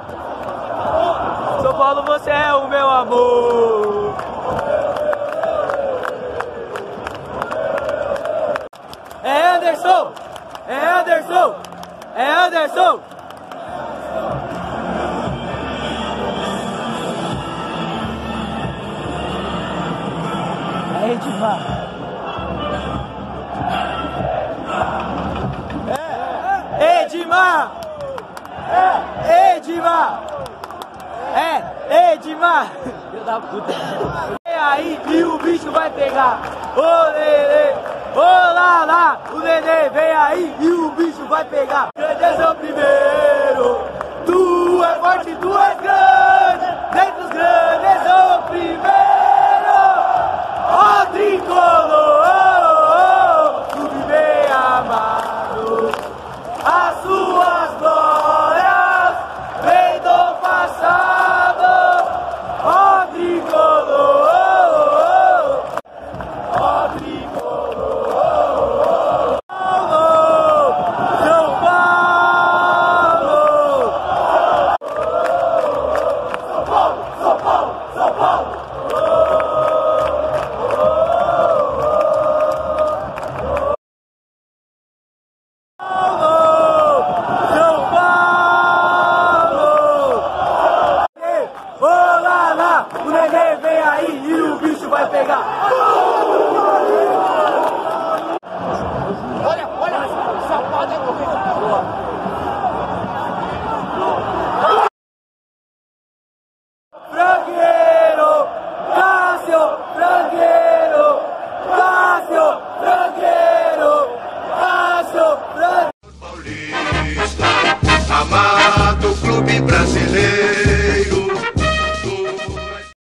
São Paulo, você é o meu amor. É Anderson! É Anderson! É Anderson! É Edmar! É! Filho da puta! Aí e o bicho vai pegar! Ô Lele! Ô lá lá! O neném vem aí e o bicho vai pegar! Grande é seu primeiro! Tu é forte, tu és grande! O neném vem aí e o bicho vai pegar.